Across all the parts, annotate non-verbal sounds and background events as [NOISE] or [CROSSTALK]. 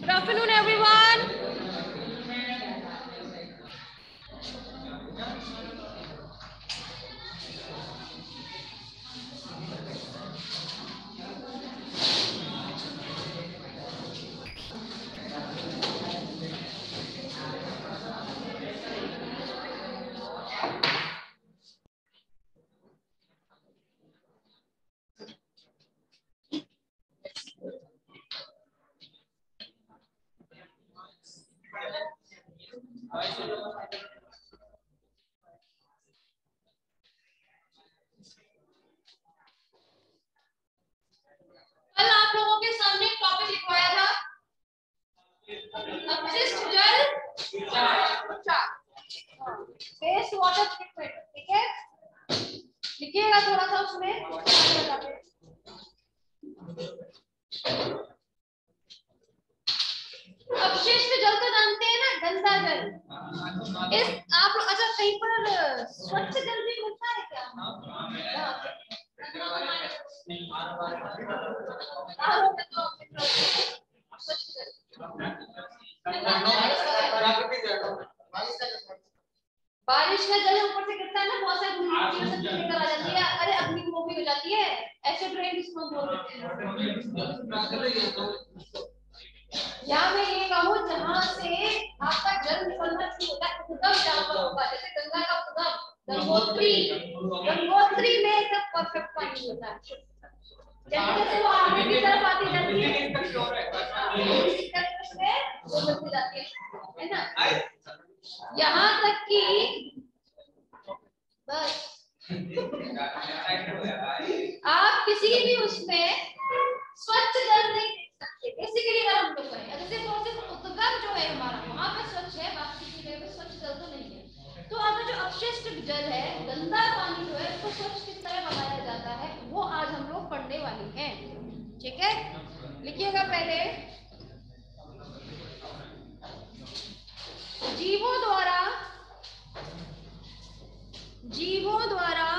Good afternoon, everyone. अपशिष्ट जल तो जानते हैं ना गंदा जल इस आप लोग अच्छा कहीं पर स्वच्छ जल भी मिलता है क्या बारिश का जल ऊपर से गिरता है ना बहुत सारी निकल आ जाती है अरे अपनी वो भी हो जाती है ऐसे ड्रेन इसको बोल देते हैं या मैं ये कहूँ जहाँ से आपका जल निकलना शुरू होता है उद्गम जहाँ पर होगा जैसे गंगा का उद्गम गंगोत्री गंगोत्री में सब परफेक्ट पानी होता है। जैसे जैसे वो आगे की तरफ़ आती जाती है वो मिलती जाती है है ना? यहाँ तक कि बस। [LAUGHS] आप किसी भी उसमें स्वच्छ जल नहीं बेसिकली अगर हम लोग तो सिर्फ़ उद्गम जो है हमारा, वहाँ पे स्वच्छ है, बाकी की जगह पे स्वच्छ जल तो नहीं है। तो अगर जो अपशिष्ट जल है, गंदा पानी जो है, उसको स्वच्छ किस तरह बनाया जाता है, वो आज हम लोग पढ़ने वाले हैं। ठीक है? लिखिएगा पहले। जीवों द्वारा जीवों द्वारा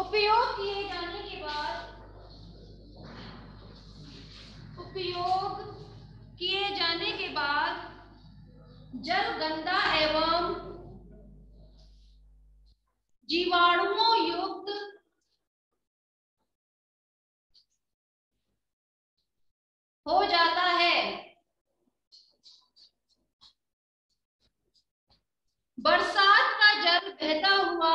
उपयोग किए जाने के बाद उपयोग किए जाने के बाद जल गंदा एवं जीवाणुओं युक्त हो जाता है। बरसात का जल बहता हुआ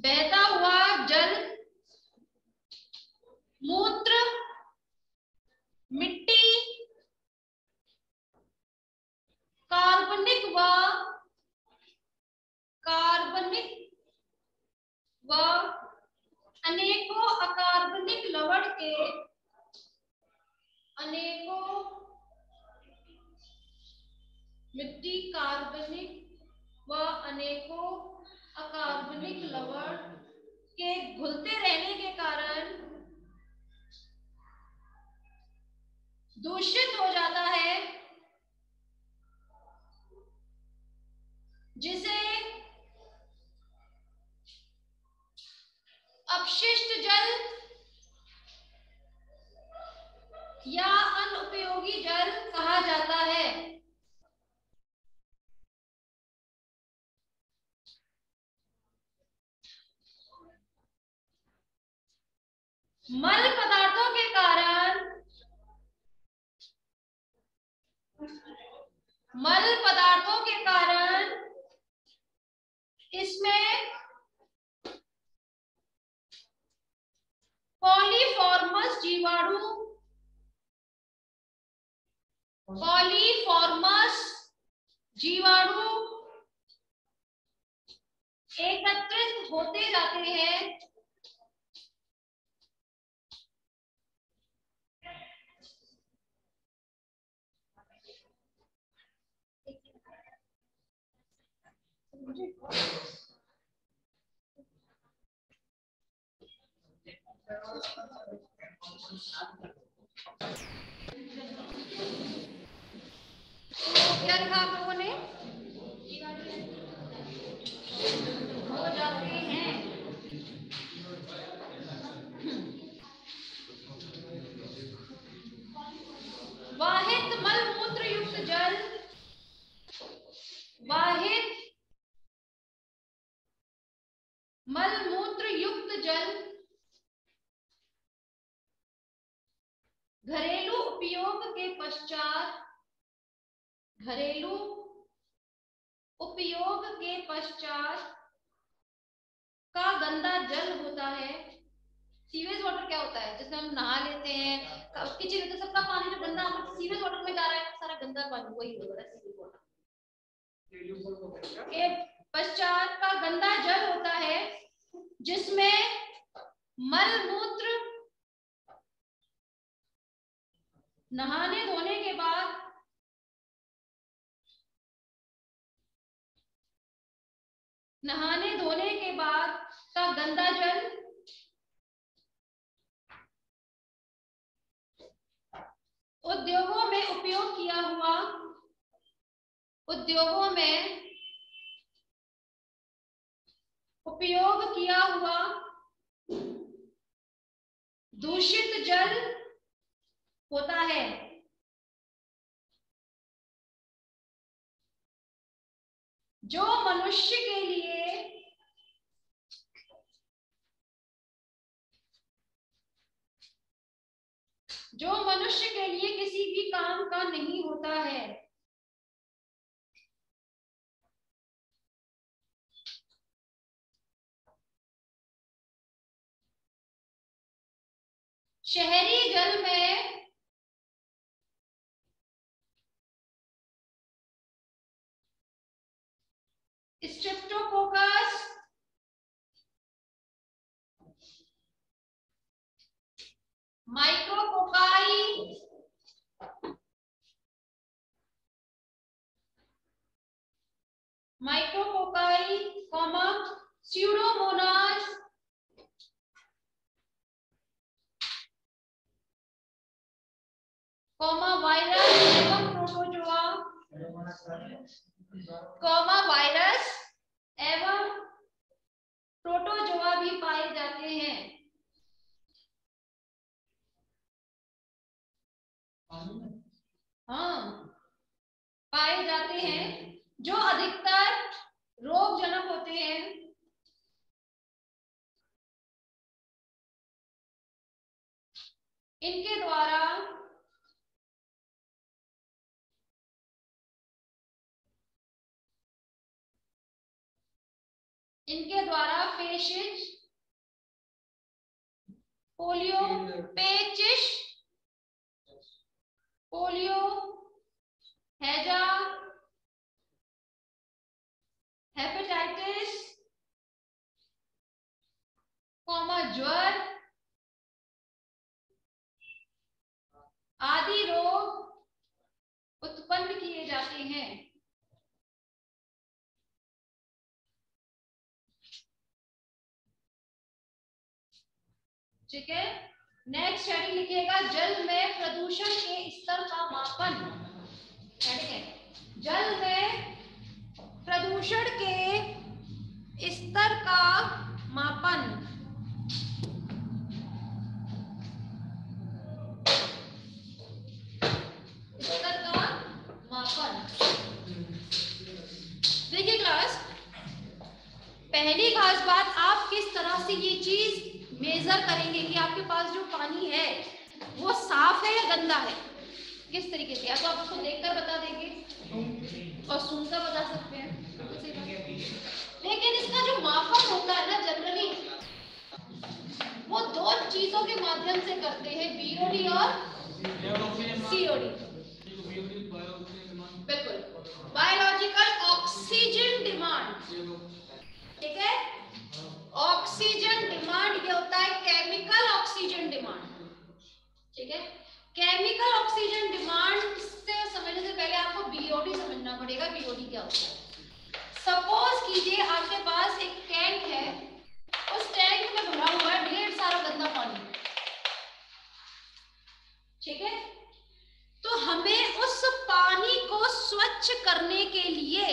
बहता हुआ जल मूत्र मिट्टी कार्बनिक व कार्बनिक व अनेकों अकार्बनिक लवण के अनेकों मिट्टी कार्बनिक व अनेकों अकार्बनिक लवण के घुलते रहने के कारण दूषित हो जाता है, जिसे अपशिष्ट जल या अनुपयोगी जल कहा जाता है। मल पदार्थों के कारण मल पदार्थों के कारण इसमें पॉलीफॉर्मस जीवाणु पॉलीफॉर्मस जीवाणु एकत्रित होते जाते हैं। क्या लिखा आप लोगों ने? मल मूत्र युक्त जल। घरेलू उपयोग के पश्चात घरेलू उपयोग के पश्चात का गंदा जल होता है। सीवेज वाटर क्या होता है? जिसमें हम नहा लेते हैं किचन में तो सबका पानी जो गंदा सीवेज वाटर में जा रहा है सारा गंदा पानी वही होगा सीवेज वाटर पश्चात का गंदा जल होता है, जिसमें मल मूत्र नहाने धोने के बाद नहाने धोने के बाद का गंदा जल उद्योगों में उपयोग किया हुआ, उद्योगों में उपयोग किया हुआ दूषित जल होता है। जो मनुष्य के लिए जो मनुष्य के लिए किसी भी काम का नहीं होता है शहरी जल में streptococcus micrococci micrococci comma pseudomonas comma virus एवं प्रोटोजोआ कॉमा वायरस एवं प्रोटोजोआ भी पाए जाते हैं। हाँ पाए जाते हैं। जो अधिकतर रोगजनक होते हैं। इनके द्वारा इनके द्वारा पेशिश, पोलियो पेचिश, पोलियो हैजा हेपेटाइटिस कॉमा ज्वर, आदि रोग उत्पन्न किए जाते हैं। ठीक है? नेक्स्ट हेडिंग लिखिएगा जल में प्रदूषण के स्तर का मापन। हेडिंग है जल में प्रदूषण के स्तर का मापन। करते हैं बीओडी और सीओडी बिल्कुल बायोलॉजिकल ऑक्सीजन डिमांड ठीक है ऑक्सीजन डिमांड ये होता है केमिकल ऑक्सीजन डिमांड ठीक है केमिकल ऑक्सीजन डिमांड से समझने से पहले आपको बीओडी समझना पड़ेगा बीओडी क्या होता है सपोज़ कीजिए आपके पास एक टैंक है उस टैंक में भरा हुआ है ढेर सारा गंदा पानी ठीक है तो हमें उस पानी को स्वच्छ करने के लिए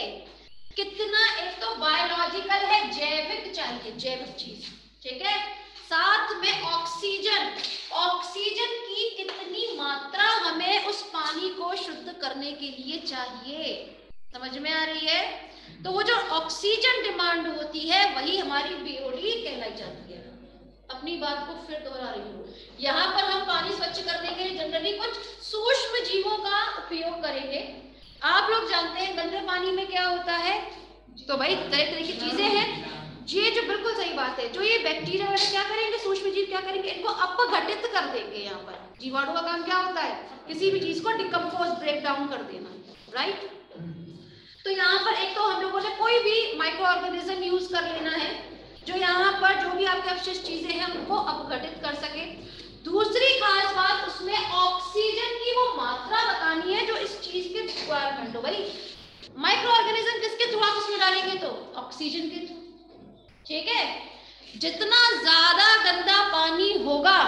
कितना एक तो बायोलॉजिकल है जैविक चाहिए जैविक चीज़ ठीक है साथ में ऑक्सीजन ऑक्सीजन की कितनी मात्रा हमें उस पानी को शुद्ध करने के लिए चाहिए समझ में आ रही है? तो वो जो ऑक्सीजन डिमांड होती है, वही हमारी बीओडी कहलाई जाती है। अपनी बात को फिर दोहरा रही हूँ। यहाँ पर हम पानी स्वच्छ करने के लिए जनरली कुछ सूक्ष्म जीवों का उपयोग करेंगे। आप लोग जानते हैं, गंदे पानी में क्या होता है? तो भाई, तरह तरह की चीज़ें हैं। ये जो बिल्कुल सही बात है, जो ये बैक्टीरिया वगैरह क्या करेंगे, सूक्ष्म जीव क्या करेंगे, इनको अपघटित कर देंगे यहाँ पर। जीवाणु का काम क्या होता है? किसी भी चीज़ को डिकम्पोज ब्रेक डाउन कर देना। राइट तो यहाँ पर एक तो हम लोगों ने कोई भी माइक्रो ऑर्गेनिज्म यूज़ कर लेना है, जो यहाँ पर जो भी आपके अवशिष्ट चीज़ें हैं, उनको अपघटित कर सके। दूसरी खास बात, उसमें ऑक्सीजन की वो मात्रा बतानी है जो इस चीज़ के रिक्वायरमेंट हो। भाई माइक्रो ऑर्गेनिज्म किसके थ्रू आप उसमें डालेंगे तो? ऑक्सीजन के थ्रू ठीक है? जितना ज़्यादा गंदा पानी होगा,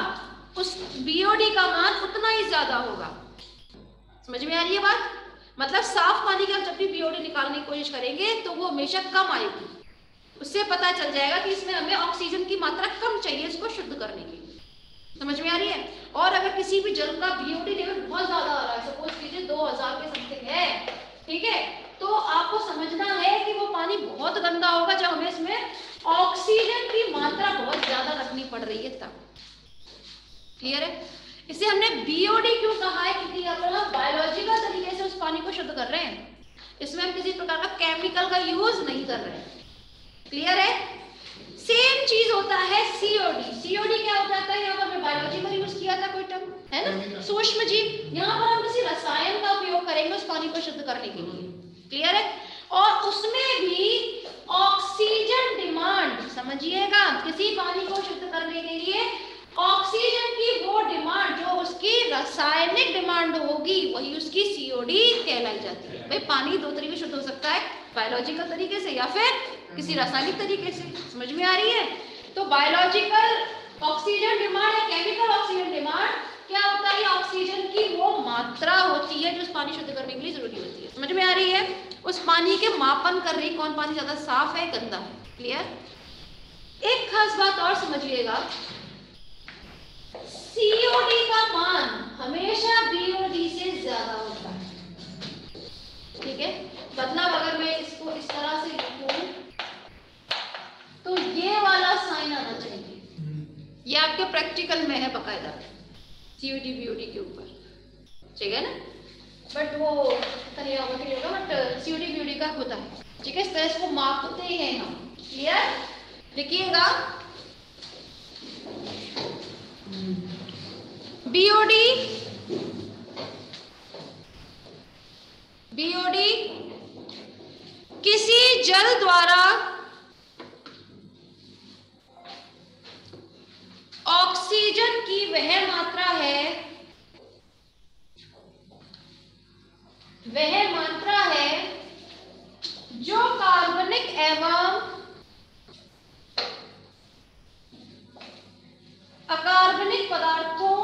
उस बीओडी का मान उतना ही ज़्यादा होगा। समझ में आ रही है बात? मतलब साफ़ पानी का जब भी बीओडी निकालने की कोशिश करेंगे तो वो हमेशा कम आएगी। उससे पता चल जाएगा कि इसमें हमें ऑक्सीजन की मात्रा कम चाहिए इसको शुद्ध करने के लिए। समझ में आ रही है? और अगर किसी भी जल का बीओडी लेवल बहुत ज़्यादा आ रहा है सपोज़ कीजिए दो हज़ार के समथिंग है, ठीक है? तो आपको समझना है कि वो पानी बहुत गंदा होगा जब हमें इसमें ऑक्सीजन की मात्रा बहुत ज़्यादा रखनी पड़ रही है तब। क्लियर है? इसे हमने बीओडी क्यों कहा है? क्योंकि अगर हम बायोलॉजिकल तरीके से उस पानी को शुद्ध कर रहे हैं। इसमें हम किसी प्रकार का केमिकल का यूज़ नहीं कर रहे। हैं क्लियर है? सेम चीज़ होता है सीओडी सीओडी क्या होता है? यहाँ पर हमने बायोलॉजिकल यूज़ किया था कोई टर्म है ना? सूक्ष्म जीव यहाँ पर हम किसी रसायन का उपयोग करेंगे उस पानी को शुद्ध करने के लिए। क्लियर है? और उसमें भी ऑक्सीजन डिमांड समझिएगा किसी पानी को शुद्ध करने के लिए ऑक्सीजन की वो डिमांड जो उसकी रासायनिक डिमांड होगी वही उसकी सीओडी कहलाई जाती है। भाई पानी दो तरीके शुद्ध हो सकता है बायोलॉजिकल तरीके से या फिर किसी रासायनिक तरीके से। समझ में आ रही है? तो बायोलॉजिकल ऑक्सीजन डिमांड या केमिकल ऑक्सीजन डिमांड क्या होता है? ऑक्सीजन की वो मात्रा होती है जो उस पानी शुद्ध करने के लिए ज़रूरी होती है। समझ में आ रही है? उस पानी के मापन कर रही कौन पानी ज़्यादा साफ़ है गंदा है? क्लियर एक खास बात और समझिएगा। सीओडी का मान हमेशा बीओडी से ज़्यादा होता है। ठीक है? मतलब अगर मैं इसको इस तरह से लिखूं तो ये वाला साइन आना चाहिए। ये आपके प्रैक्टिकल में है बकायदा। सीओडी बीओडी के ऊपर। ठीक है ना? बट वो पता होगा बट सीओडी बीओडी का होता है। ठीक है? इस तरह वो मापते हैं हम। क्लियर लिखिएगा बीओडी बीओडी किसी जल द्वारा ऑक्सीजन की वह मात्रा है। वह मात्रा है जो कार्बनिक एवं अकार्बनिक पदार्थों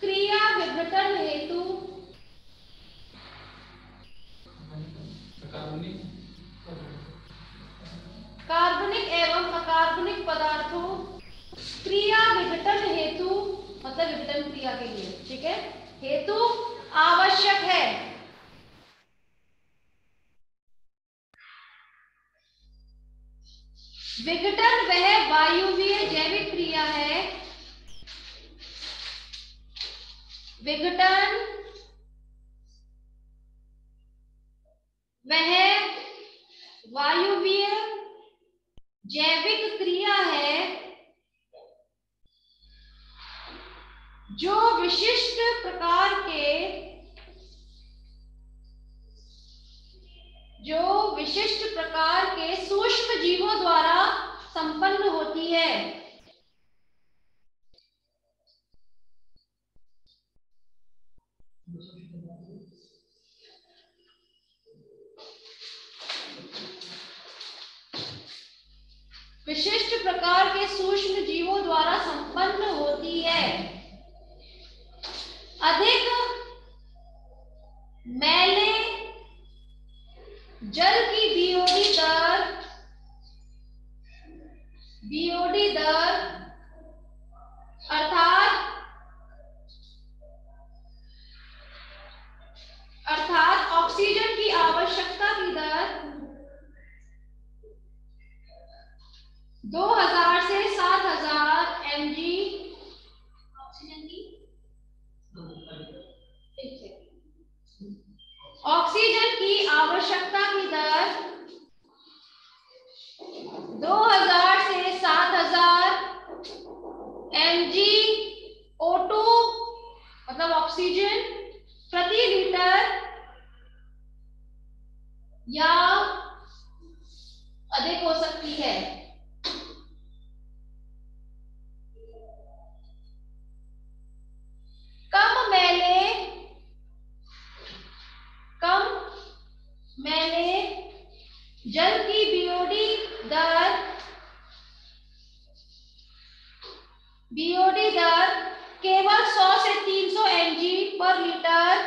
क्रिया विघटन हेतु। कार्बनिक एवं अकार्बनिक पदार्थों। क्रिया विघटन हेतु मतलब विघटन क्रिया के लिए ठीक है? हेतु आवश्यक है। विघटन वह वायुवीय जैविक क्रिया है विघटन, वह वायुवीय जैविक क्रिया है जो विशिष्ट प्रकार के, जो विशिष्ट प्रकार के सूक्ष्म जीवों द्वारा संपन्न होती है। विशिष्ट प्रकार के सूक्ष्म जीवों द्वारा संपन्न होती है। जल की बीओडी दर बीओडी दर केवल 100 से 300 एमजी पर लीटर।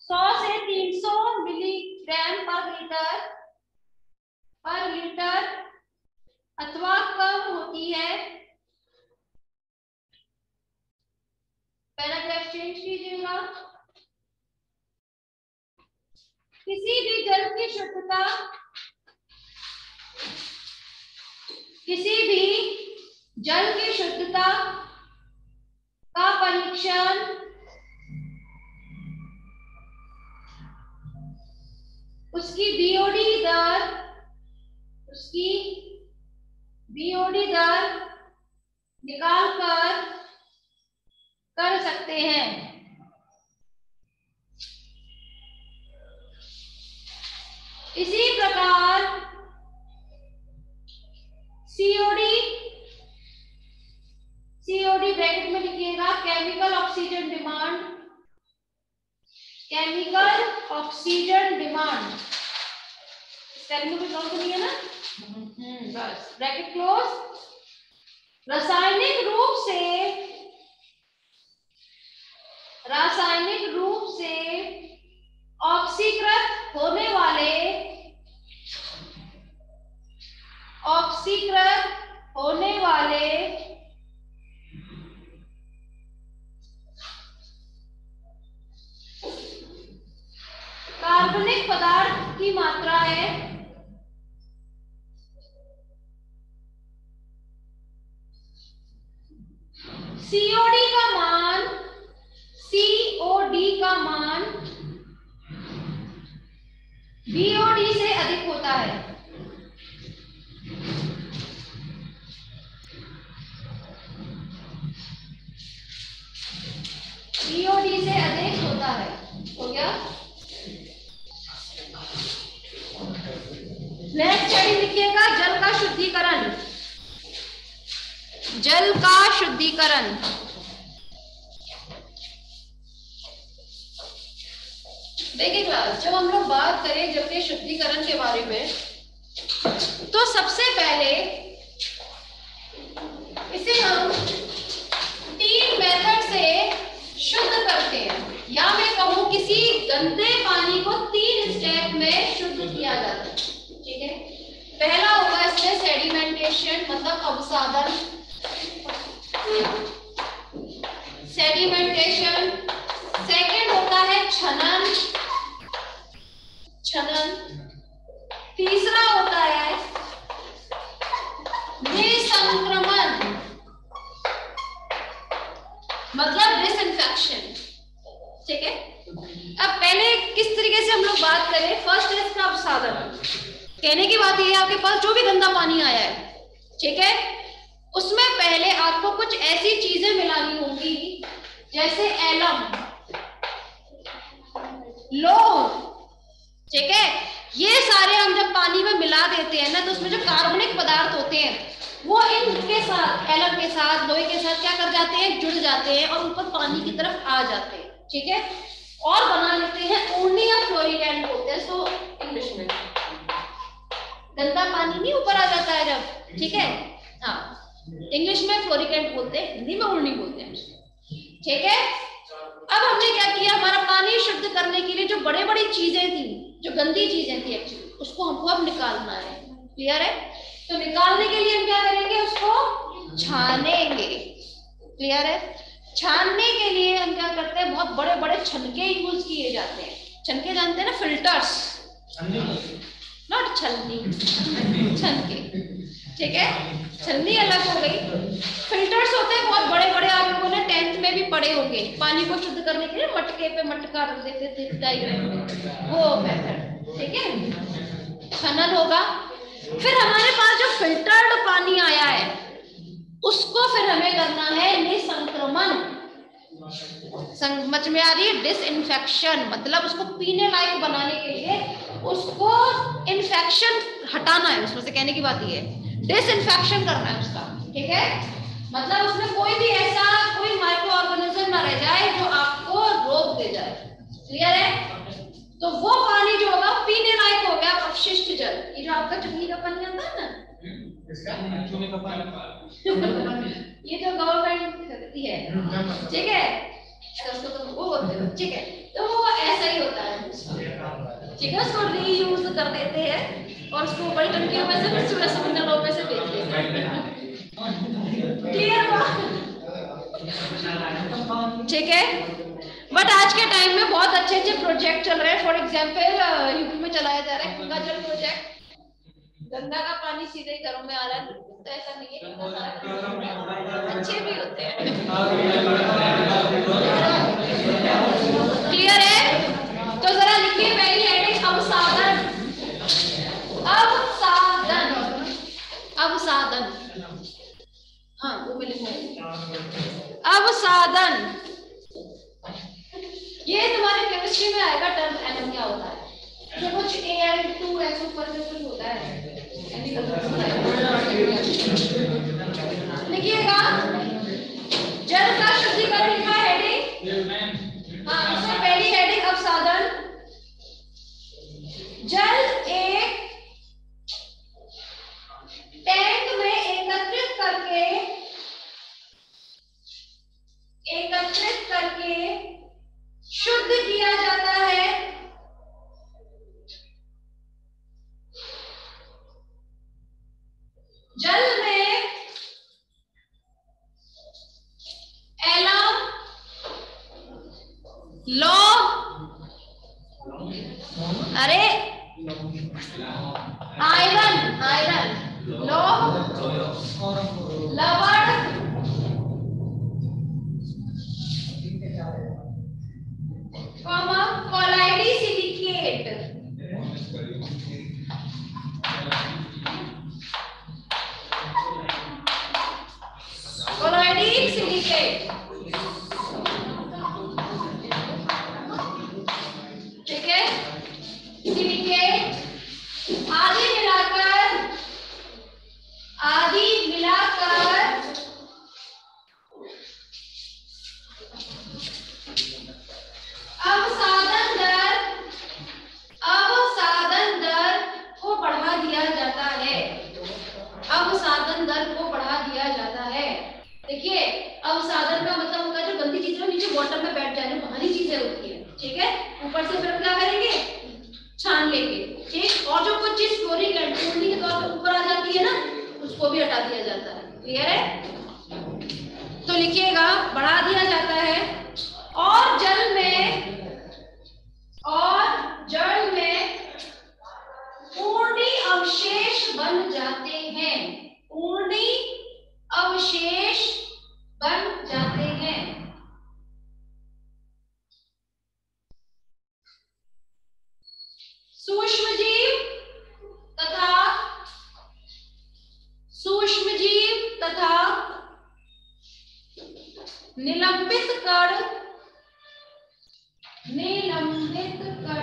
सौ से तीन सौ मिलीग्राम पर लीटर पर लीटर अथवा कम होती है। पैराग्राफ चेंज कीजिएगा। किसी भी जल की शुद्धता, किसी भी जल की शुद्धता का परीक्षण उसकी बीओडी दर, उसकी बीओडी दर निकाल कर कर सकते हैं इसी प्रकार सीओडी सीओडी ब्रैकेट में लिखिएगा chemical oxygen demand chemical oxygen demand spelling में क्लोज नहीं है ना हम्म बस ब्रैकेट क्लोज रासायनिक रूप से रासायनिक रूप से ऑक्सीकृत होने वाले ऑक्सीकृत होने वाले कार्बनिक पदार्थ की मात्रा है सीओडी का मान सीओडी का मान बीओडी से अधिक होता है। बीओडी से अधिक होता है। हो गया? नेक्स्ट स्टडी लिखिएगा, जल का शुद्धिकरण। जल का शुद्धिकरण। देखिए क्लास जब हम लोग बात करें जल के शुद्धिकरण के बारे में तो सबसे पहले इसे हम तीन मेथड से शुद्ध करते हैं। या मैं कहूँ, किसी गंदे पानी को तीन स्टेप में शुद्ध किया जाता है। ठीक है? पहला होगा इसमें सेडिमेंटेशन मतलब अवसादन। सेडिमेंटेशन सेकंड होता है छनन। छनन तीसरा होता है निसंक्रमण मतलब डिसइंफेक्शन ठीक है? अब पहले किस तरीके से हम लोग बात करें? फ़र्स्ट है इसका अवसादन कहने की बात यह है, आपके पास जो भी गंदा पानी आया है, ठीक है? उसमें पहले आपको कुछ ऐसी चीज़ें मिलानी होंगी, जैसे एलम लोह ठीक है? ये सारे हम जब पानी में मिला देते हैं ना तो उसमें जो कार्बनिक पदार्थ होते हैं, वो इनके साथ एलम के साथ, लोहे के साथ क्या कर जाते हैं? जुड़ जाते हैं और ऊपर पानी की तरफ़ आ जाते हैं, ठीक है? और बना लेते हैं ओनली या फ्लोरिडेंट बोलते हैं सो इंग्लिश में। गंदा पानी नहीं ऊपर आ जाता है जब, ठीक है? हाँ। इंग्लिश में फ्लोरिकेंट बोलते हैं, हिंदी में उड़नी बोलते हैं। ठीक है? अब हमने क्या किया? हमारा पानी शुद्ध करने के लिए जो बड़े बड़ी चीज़ें थी जो गंदी चीज़ें थी एक्चुअली उसको हमको अब निकालना है। क्लियर है? तो निकालने के लिए हम क्या करेंगे उसको? छानेंगे। क्लियर है? छानने के लिए हम क्या करते हैं? बहुत बड़े बड़े छनके यूज़ किए जाते हैं। छनके जानते हैं ना? फिल्टर्स नॉट छलनी। छनके। ठीक है? छलनी अलग हो गई। फिल्टर्स होते हैं बहुत बड़े बड़े आप लोगों ने टेंथ में भी पढ़े होंगे। पानी को शुद्ध करने के लिए मटके पे मटका रख देते थे डायग्राम में। वो मेथड ठीक है? खनन होगा। फिर हमारे पास जो फिल्टर्ड पानी आया है, उसको फिर हमें करना है निसंक्रमण। समझ में आ रही है? डिसइंफेक्शन मतलब उसको पीने लायक बनाने के लिए उसको इन्फेक्शन हटाना है। उसमें से कहने की बात ये है। डिसइंफेक्शन करना है उसका ठीक है? मतलब उसमें कोई भी ऐसा कोई माइक्रो ऑर्गेनिज्म ना रह जाए जो आपको रोग दे जाए। क्लियर है? तो वो पानी जो होगा पीने लायक हो गया अपशिष्ट जल। ये जो आपका चुन्नी का पानी आता है ना? ये जो गवर्नमेंट करती है। ठीक है? तो उसको तो वो बोलते हो ठीक है? तो वो ऐसा ही होता है। ठीक है? उसको रीयूज कर देते हैं। और उसको बड़ी टंकियों में से फिर सूरज समंदरों में से देते हैं क्लियर ठीक है? बट आज के टाइम में बहुत अच्छे अच्छे प्रोजेक्ट चल रहे हैं। फॉर एग्ज़ाम्पल यूपी में चलाया जा रहा है गंगा जल प्रोजेक्ट गंगा का पानी सीधे घरों में आ रहा है। तो ऐसा नहीं है अच्छे भी होते हैं। क्लियर है? तो जरा लिखिए पहली हेडिंग अब साधन अब साधन हाँ वो मैं लिखूँगा अब साधन ये तुम्हारे केमिस्ट्री में आएगा टर्म एनम क्या होता है। जो कुछ ए एल टू ऐसे ऊपर से कुछ होता है। लिखिएगा जल का शुद्धिकरण निलंबित कर। निलंबित कण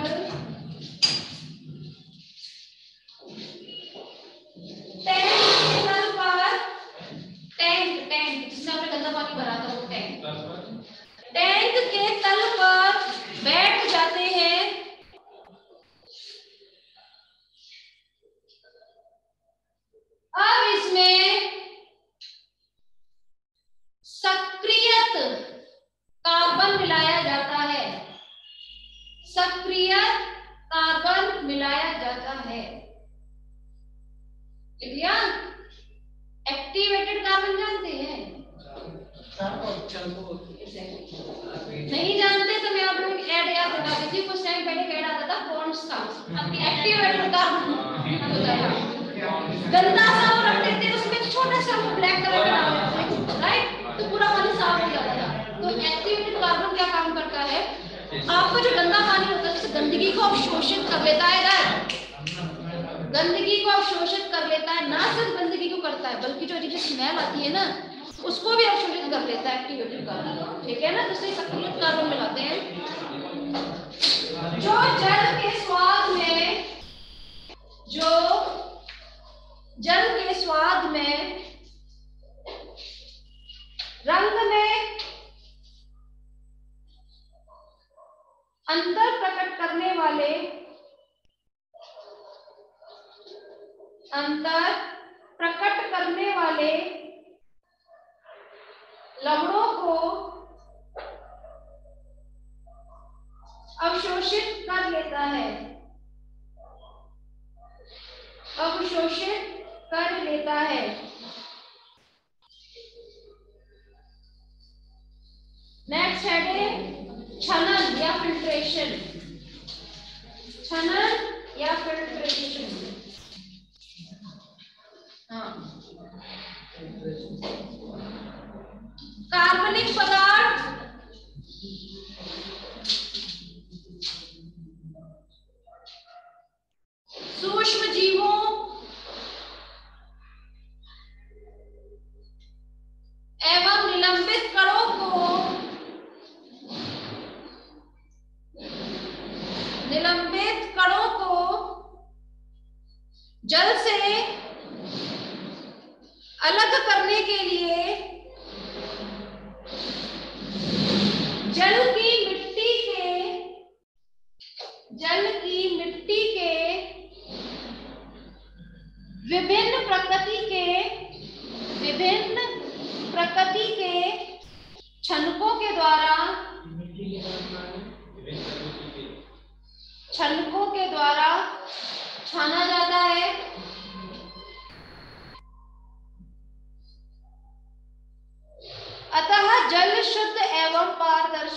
गंदगी को अवशोषित कर लेता है इधर। गंदगी को अवशोषित कर लेता है, ना सिर्फ़ गंदगी को करता है, बल्कि जो अजीब स्मेल आती है ना, उसको भी अवशोषित कर लेता है एक्टिवेटेड कार्बन ठीक है ना? तो इससे सक्रिय कार्बन मिलाते हैं। जो जल के स्वाद में, जो जल के स्वाद में रंग में अंतर प्रकट करने वाले अंतर प्रकट करने वाले लवणों को अवशोषित कर लेता है। अवशोषित कर लेता है। नेक्स्ट हेडिंग छनन या फिल्ट्रेशन छनन या फिल्ट्रेशन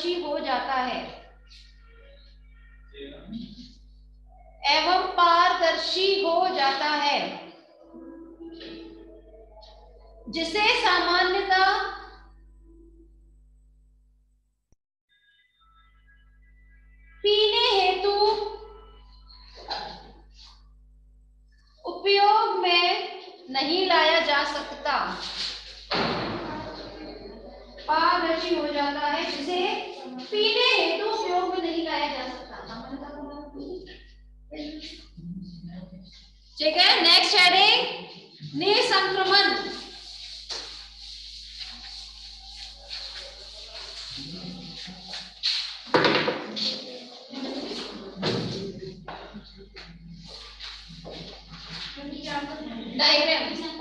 पारदर्शी हो जाता है। एवं पारदर्शी हो जाता है। जिसे सामान्यता पीने हेतु उपयोग में नहीं लाया जा सकता। पारदर्शी हो जाता है, जिसे पीने हेतु उपयोग में नहीं लाया जा सकता। ठीक है नेक्स्ट हेडिंग निसंक्रमण। डायग्राम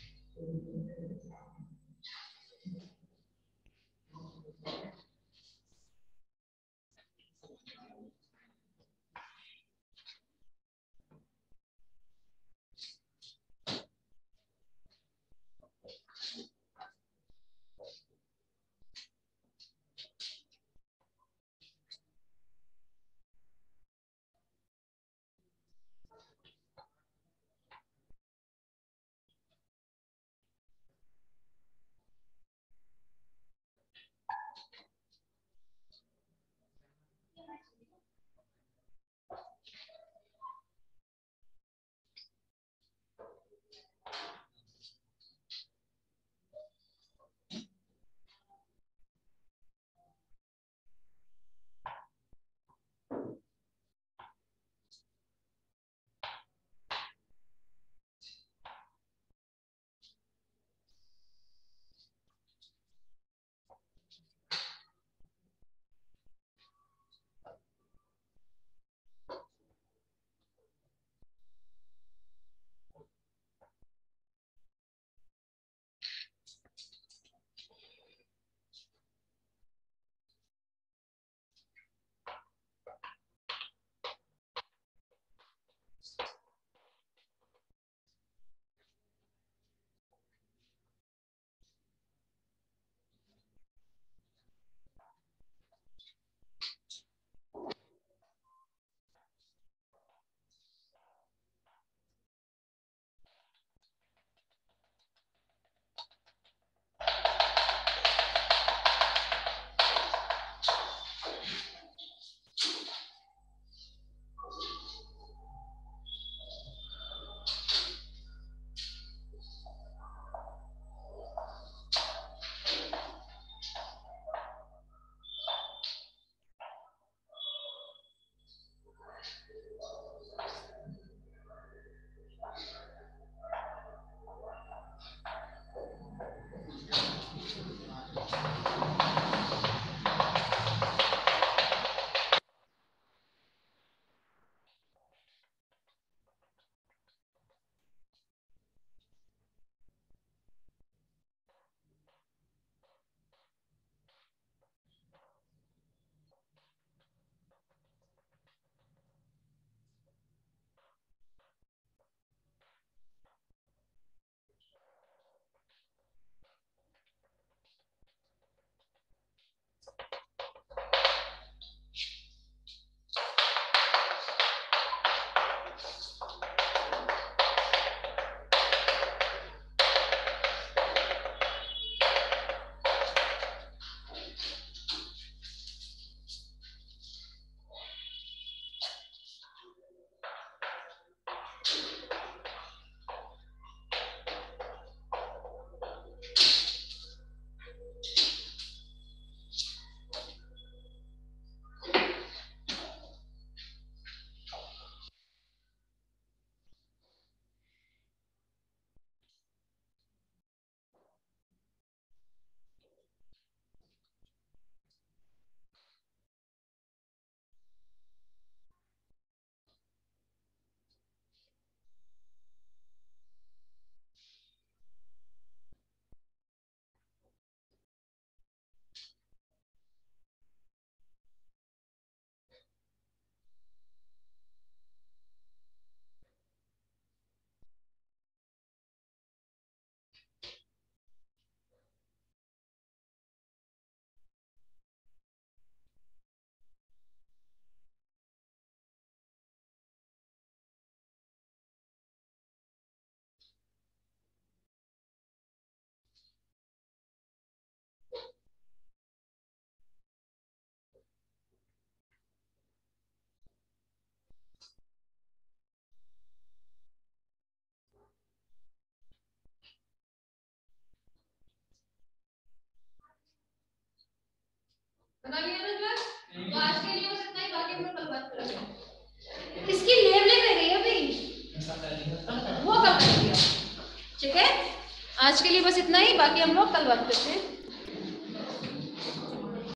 आज के लिए बस इतना ही बाकी हम लोग कल बात करते हैं।